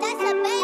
that's a baby.